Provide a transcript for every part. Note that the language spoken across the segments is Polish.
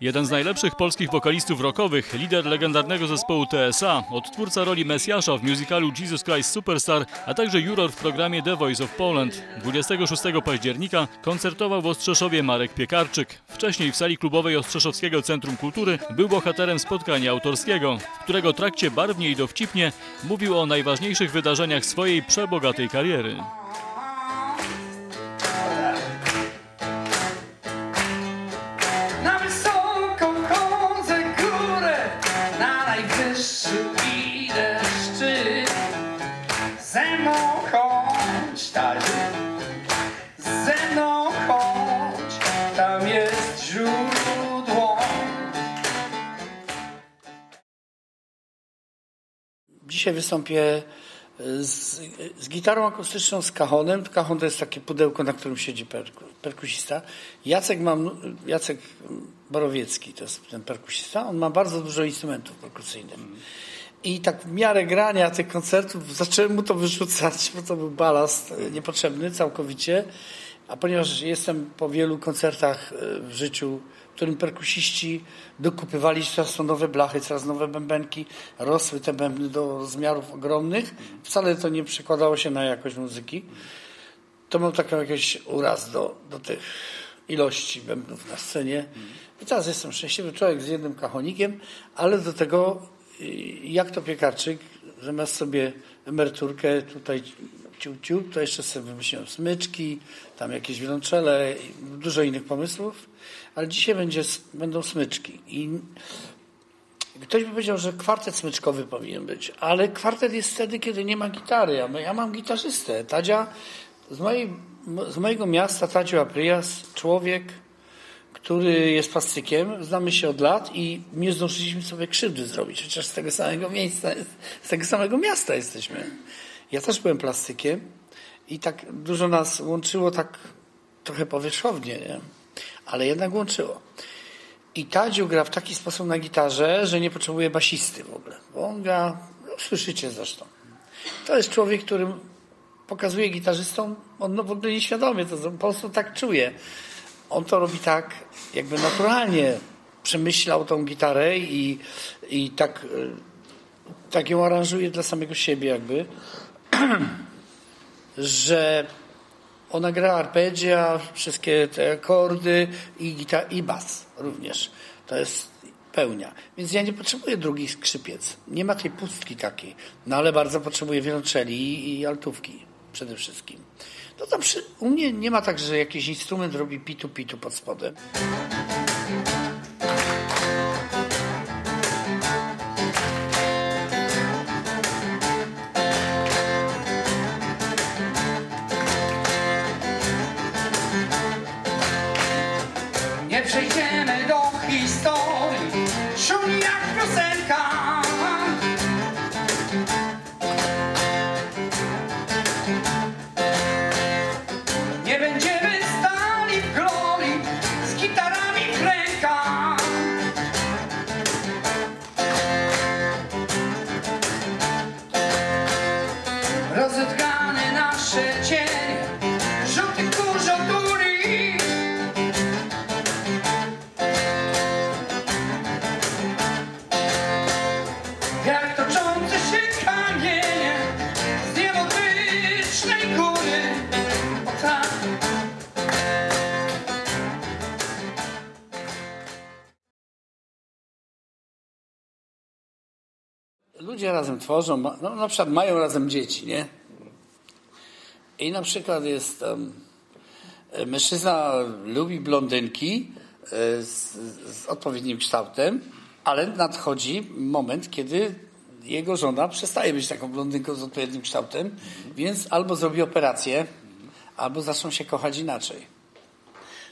Jeden z najlepszych polskich wokalistów rockowych, lider legendarnego zespołu TSA, odtwórca roli Mesjasza w musicalu Jesus Christ Superstar, a także juror w programie The Voice of Poland. 26 października koncertował w Ostrzeszowie Marek Piekarczyk. Wcześniej w sali klubowej Ostrzeszowskiego Centrum Kultury był bohaterem spotkania autorskiego, w którego trakcie barwnie i dowcipnie mówił o najważniejszych wydarzeniach swojej przebogatej kariery. Dzisiaj wystąpię z, z gitarą akustyczną, z kahonem. Kahon to jest takie pudełko, na którym siedzi perku, perkusista. Jacek, mam, Jacek Borowiecki to jest ten perkusista. On ma bardzo dużo instrumentów perkusyjnych. I tak w miarę grania tych koncertów zacząłem mu to wyrzucać, bo to był balast e, niepotrzebny całkowicie. A ponieważ jestem po wielu koncertach e, w życiu, którym perkusiści dokupywali coraz to nowe blachy, coraz nowe bębenki, rosły te bębny do rozmiarów ogromnych, wcale to nie przekładało się na jakość muzyki, to mam taką jakiś uraz do, do tych ilości bębnów na scenie. I teraz jestem szczęśliwy człowiek z jednym kahonikiem, ale do tego y, jak to piekarczyk, zamiast sobie emeryturkę tutaj ciu, ciu, to jeszcze sobie wymyśliłem smyczki, tam jakieś wiolonczele, dużo innych pomysłów, ale dzisiaj będzie, będą smyczki. I ktoś by powiedział, że kwartet smyczkowy powinien być, ale kwartet jest wtedy, kiedy nie ma gitary. a Ja mam gitarzystę. Tadzia z, mojej, z mojego miasta, Tadziu Apryjas, człowiek, który jest plastykiem, znamy się od lat i nie zdążyliśmy sobie krzywdy zrobić, chociaż z tego samego miejsca, z tego samego miasta jesteśmy. Ja też byłem plastykiem i tak dużo nas łączyło tak trochę powierzchownie, nie? ale jednak łączyło. I Tadziu gra w taki sposób na gitarze, że nie potrzebuje basisty w ogóle, bo on gra, no, słyszycie zresztą. To jest człowiek, który pokazuje gitarzystom, on no w ogóle nieświadomie to po prostu tak czuje. On to robi tak, jakby naturalnie przemyślał tą gitarę i, i tak, tak ją aranżuje dla samego siebie jakby, że ona gra arpeggia, wszystkie te akordy i, gitar- i bas również. To jest pełnia. Więc ja nie potrzebuję drugich skrzypiec. Nie ma tej pustki takiej. No ale bardzo potrzebuję wiolonczeli i altówki przede wszystkim. No tam przy, u mnie nie ma tak, że jakiś instrument robi pitu-pitu pod spodem. Razem tworzą, no, na przykład mają razem dzieci, nie? I na przykład jest um, mężczyzna lubi blondynki e, z, z odpowiednim kształtem, ale nadchodzi moment, kiedy jego żona przestaje być taką blondynką z odpowiednim kształtem, więc albo zrobi operację, albo zaczną się kochać inaczej.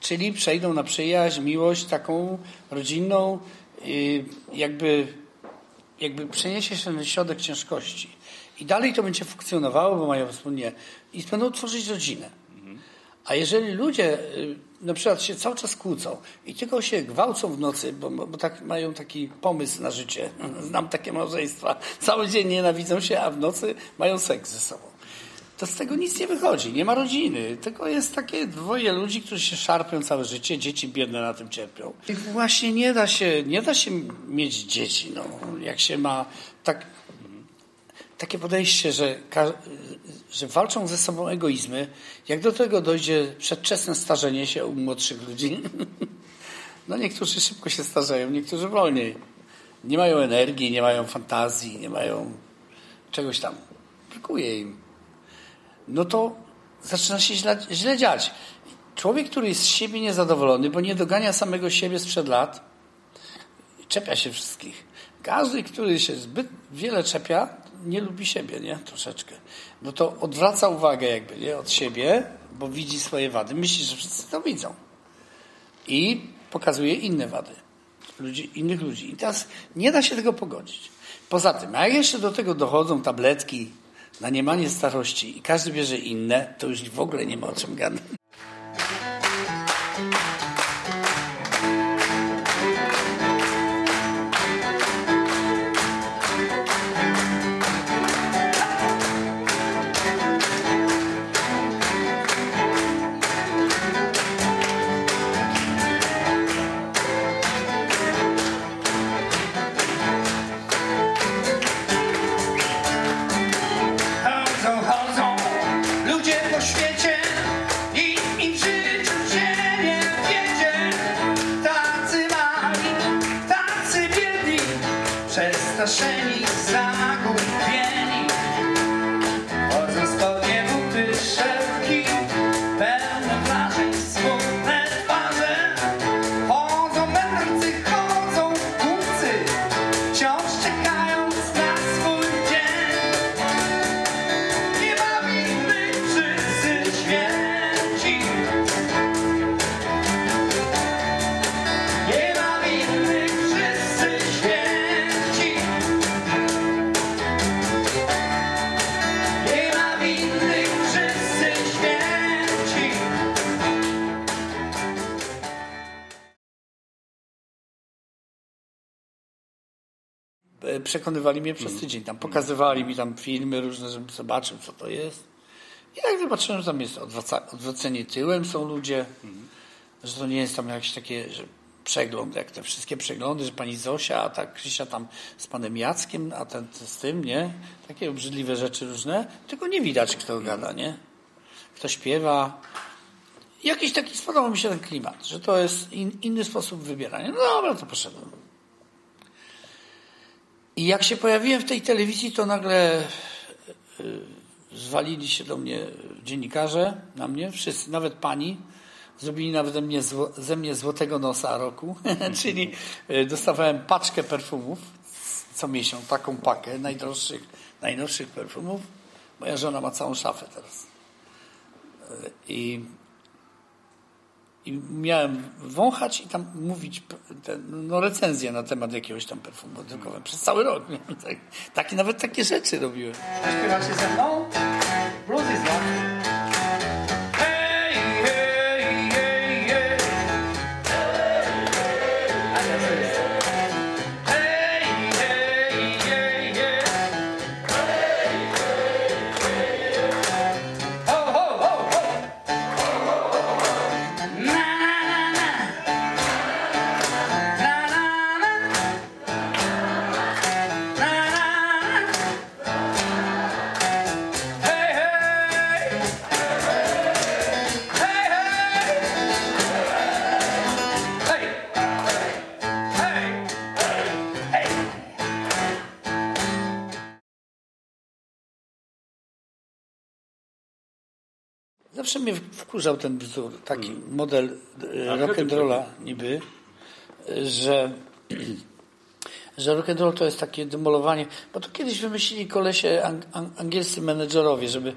Czyli przejdą na przyjaźń, miłość taką rodzinną, jakby, jakby przeniesie się ten środek ciężkości. I dalej to będzie funkcjonowało, bo mają wspólnie i będą tworzyć rodzinę. A jeżeli ludzie y, na przykład się cały czas kłócą i tylko się gwałcą w nocy, bo, bo tak mają taki pomysł na życie, znam takie małżeństwa, cały dzień nienawidzą się, a w nocy mają seks ze sobą. To z tego nic nie wychodzi. Nie ma rodziny. Tylko jest takie dwoje ludzi, którzy się szarpią całe życie. Dzieci biedne na tym cierpią. I właśnie nie da się, nie da się mieć dzieci. No. Jak się ma tak, takie podejście, że, że walczą ze sobą egoizmy. Jak do tego dojdzie przedwczesne starzenie się u młodszych ludzi, no niektórzy szybko się starzeją, niektórzy wolniej. Nie mają energii, nie mają fantazji, nie mają czegoś tam. Brakuje im. No to zaczyna się źle, źle dziać. Człowiek, który jest z siebie niezadowolony, bo nie dogania samego siebie sprzed lat, czepia się wszystkich. Każdy, który się zbyt wiele czepia, nie lubi siebie, nie? Troszeczkę. No to odwraca uwagę jakby, nie? Od siebie, bo widzi swoje wady. Myśli, że wszyscy to widzą. I pokazuje inne wady. Ludzi, innych ludzi. I teraz nie da się tego pogodzić. Poza tym, a jak jeszcze do tego dochodzą tabletki na niemanie starości i każdy bierze inne, to już w ogóle nie ma o czym gadać. Chicago. Przekonywali mnie przez tydzień. Tam pokazywali mi tam filmy różne, żebym zobaczył, co to jest. I jak zobaczyłem, że tam jest odwracenie tyłem, są ludzie, że to nie jest tam jakieś takie że przegląd, jak te wszystkie przeglądy, że pani Zosia, a ta Krzysia tam z panem Jackiem, a ten z tym, nie? Takie obrzydliwe rzeczy różne, tylko nie widać, kto gada, nie? Kto śpiewa. Jakiś taki spodobał mi się ten klimat, że to jest in, inny sposób wybierania. No dobra, to poszedłem. I jak się pojawiłem w tej telewizji, to nagle y, zwalili się do mnie dziennikarze, na mnie, wszyscy, nawet pani, zrobili nawet ze mnie, ze mnie złotego nosa roku, czyli y, dostawałem paczkę perfumów co miesiąc, taką pakę najdroższych, najnowszych perfumów. Moja żona ma całą szafę teraz. Y, I i miałem wąchać i tam mówić te, no, recenzję na temat jakiegoś tam perfumu drukowego. Przez cały rok. Tak, takie, nawet takie rzeczy robiłem. Śpiewacie ze mną? Blues is Zawsze mnie wkurzał ten bzdur, taki hmm. model e, rock'n'rolla niby, że, że rock'n'roll to jest takie demolowanie, bo to kiedyś wymyślili kolesie ang, angielscy menedżerowie, żeby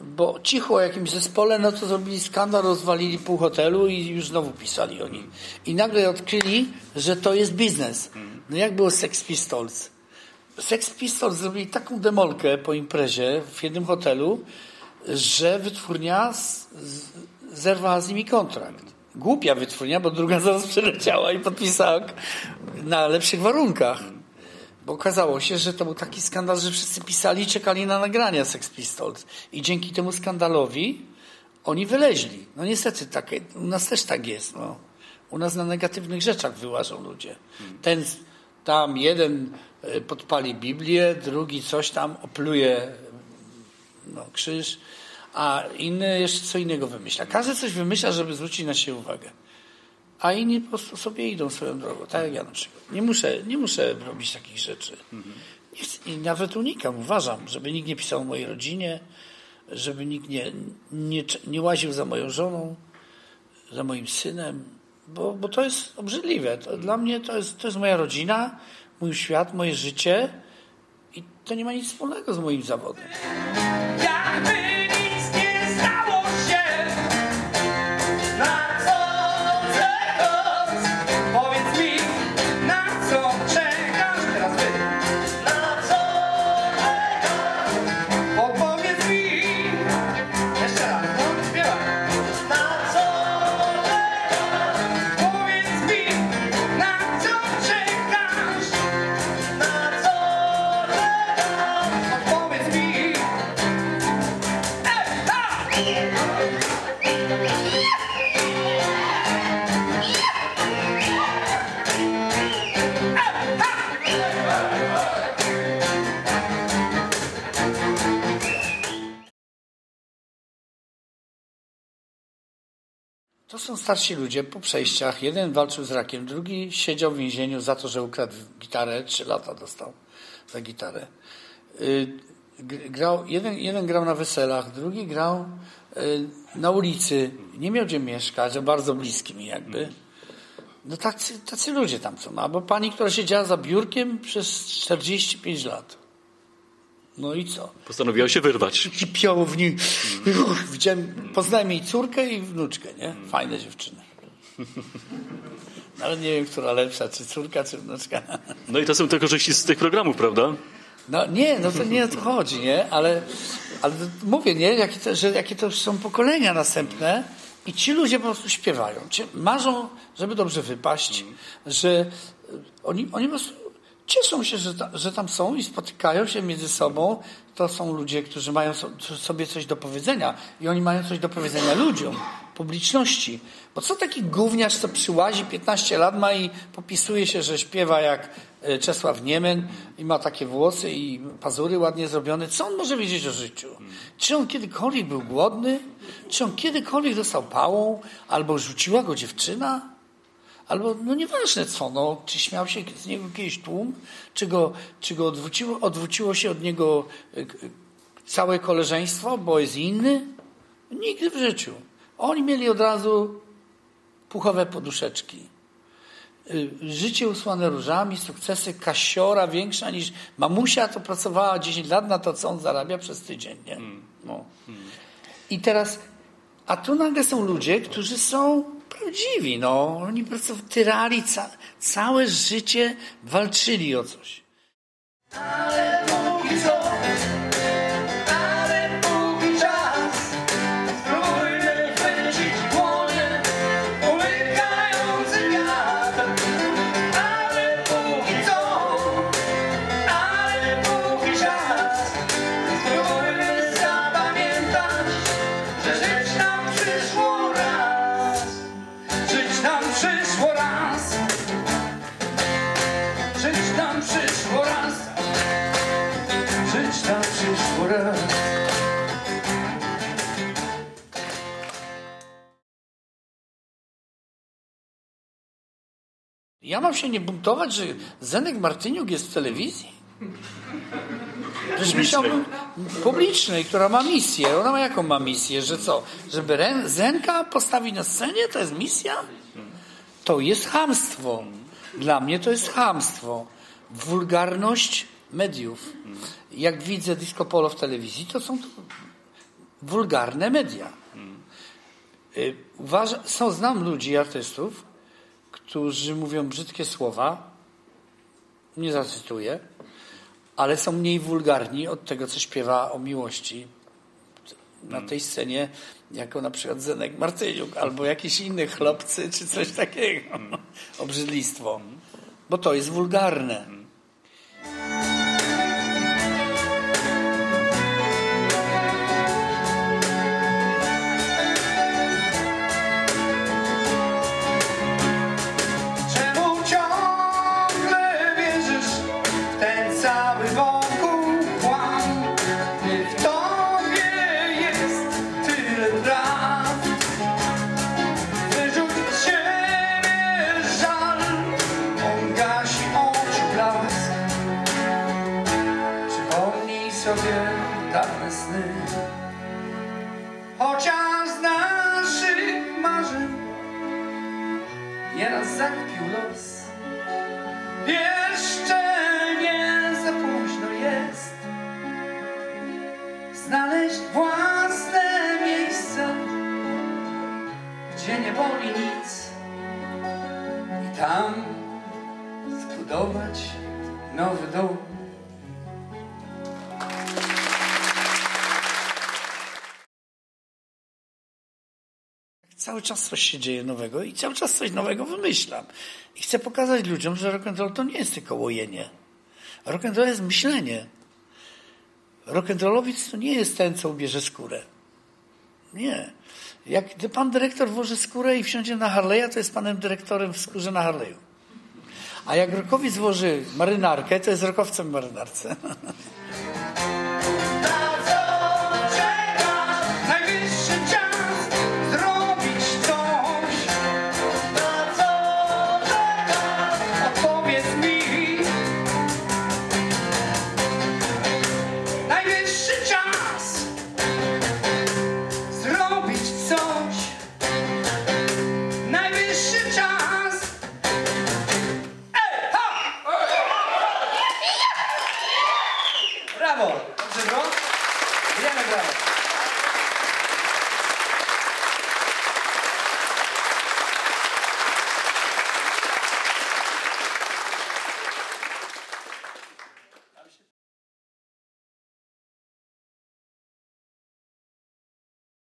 bo cicho o jakimś zespole, no to zrobili skandal, rozwalili pół hotelu i już znowu pisali o nim. I nagle odkryli, że to jest biznes. Hmm. No jak było Sex Pistols? Sex Pistols zrobili taką demolkę po imprezie w jednym hotelu, że wytwórnia z, z, zerwała z nimi kontrakt. Głupia wytwórnia, bo druga zaraz przyleciała i podpisała na lepszych warunkach. Bo okazało się, że to był taki skandal, że wszyscy pisali i czekali na nagrania Sex Pistols. I dzięki temu skandalowi oni wyleźli. No niestety, tak, u nas też tak jest. No. U nas na negatywnych rzeczach wyłażą ludzie. Ten tam jeden e, podpali Biblię, drugi coś tam opluje no, krzyż, a inny jeszcze co innego wymyśla. Każdy coś wymyśla, żeby zwrócić na siebie uwagę. A inni po prostu sobie idą swoją drogą, tak jak ja na przykład. Nie muszę, nie muszę robić takich rzeczy. Nie chcę- nawet unikam, uważam, żeby nikt nie pisał o mojej rodzinie, żeby nikt nie, nie, nie łaził za moją żoną, za moim synem, bo, bo to jest obrzydliwe. To, dla mnie to jest, to jest moja rodzina, mój świat, moje życie i to nie ma nic wspólnego z moim zawodem. To są starsi ludzie po przejściach. Jeden walczył z rakiem, drugi siedział w więzieniu za to, że ukradł gitarę. Trzy lata dostał za gitarę. Grał, jeden, jeden grał na weselach, drugi grał y, na ulicy. Nie miał gdzie mieszkać, a bardzo bliskim jakby. No tacy, tacy ludzie tam są. Albo pani, która siedziała za biurkiem przez 45 lat. No i co? Postanowiła się wyrwać. kipiało w niej. Uch, Widziałem, poznałem jej córkę i wnuczkę, nie? Fajne dziewczyny. Ale nie wiem, która lepsza, czy córka, czy wnuczka. No i to są te korzyści z tych programów, prawda? No nie, no to nie o to chodzi, nie? Ale, ale mówię, nie? Jakie to, że jakie to są pokolenia następne i ci ludzie po prostu śpiewają. Marzą, żeby dobrze wypaść, że y, oni, oni po prostu cieszą się, że, ta, że tam są i spotykają się między sobą. To są ludzie, którzy mają so, sobie coś do powiedzenia i oni mają coś do powiedzenia ludziom, publiczności. Bo co taki gówniarz, co przyłazi, 15 lat ma i popisuje się, że śpiewa jak e, Czesław Niemen i ma takie włosy i pazury ładnie zrobione. Co on może wiedzieć o życiu? Czy on kiedykolwiek był głodny? Czy on kiedykolwiek dostał pałą? Albo rzuciła go dziewczyna? Albo, no nieważne co, no, czy śmiał się z niego kiedyś tłum, czy go, czy go odwróciło, odwróciło się od niego k- całe koleżeństwo, bo jest inny? Nigdy w życiu. Oni mieli od razu puchowe poduszeczki. Y, Życie usłane różami, sukcesy, kasiora większa niż mamusia, to pracowała 10 lat na to, co on zarabia przez tydzień. Nie? No. I teraz, a tu nagle są ludzie, którzy są prawdziwi. No. Oni po prostu tyrali ca całe życie, walczyli o coś. Ale póki co, Ja mam się nie buntować, że Zenek Martyniuk jest w telewizji? Przecież myślałbym publicznej, która ma misję. Ona ma jaką ma misję? Że co? Żeby Zenka postawić na scenie? To jest misja? To jest chamstwo. Dla mnie to jest chamstwo. Wulgarność mediów. Jak widzę disco polo w telewizji, to są to wulgarne media. Y, Uważa, są, znam ludzi, artystów, którzy mówią brzydkie słowa, nie zacytuję, ale są mniej wulgarni od tego, co śpiewa o miłości na tej scenie, jako na przykład Zenek Martyniuk, albo jakiś inny chlopcy, czy coś takiego. Obrzydlistwo. Bo to jest wulgarne. Nowy dom. Cały czas coś się dzieje nowego i cały czas coś nowego wymyślam. I chcę pokazać ludziom, że rock'n'roll to nie jest tylko łojenie. Rock'n'roll jest myślenie. Rock'n'rollowiec to nie jest ten, co ubierze skórę. Nie. Jak gdy pan dyrektor włoży skórę i wsiądzie na Harley'a, to jest panem dyrektorem w skórze na Harley'u. A jak rokowiec włoży marynarkę, to jest rokowcem marynarce.